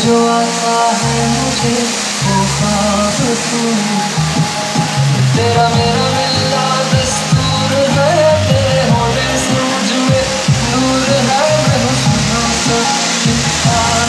जो आता है मुझे, वो खाब तू। तेरा मेरा मिलना दस्तूर है, तेरे होने से मुझमें नूर है मैं सुना सब